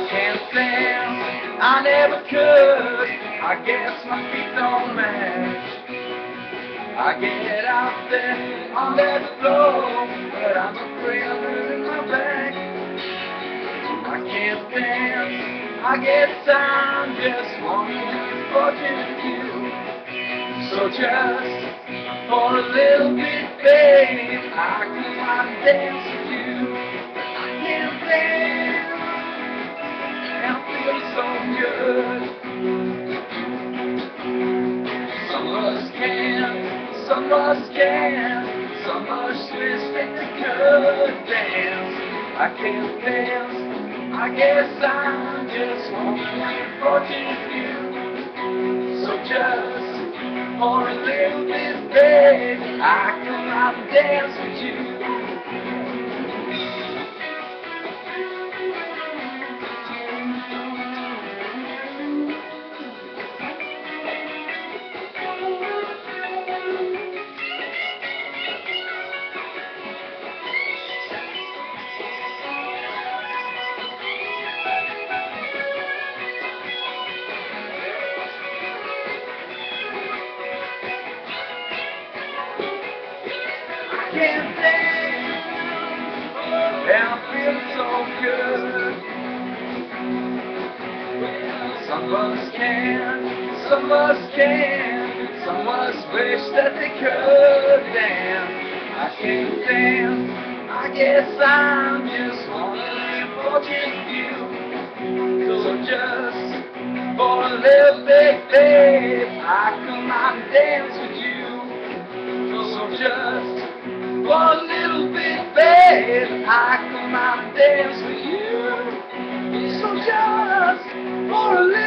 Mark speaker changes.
Speaker 1: I can't dance, I never could. I guess my feet don't match. I get out there on that floor, but I'm afraid I'm hurting my back. I can't dance. I guess I'm just one unfortunate few. So just for a little bit, babe, I can dance with you. Some can, some of us can, some of us wish they could dance. I can't dance, I guess I'm just unfortunate. So just for a little bit, babe, I and dance with you. Can't dance, and I feel so good. Some of us can, some of us can, some of us wish that they could dance. I can't dance, I guess I'm just one of few. So just for a little bit, babe, I come out and dance babe, I come out and dance with you. So just for a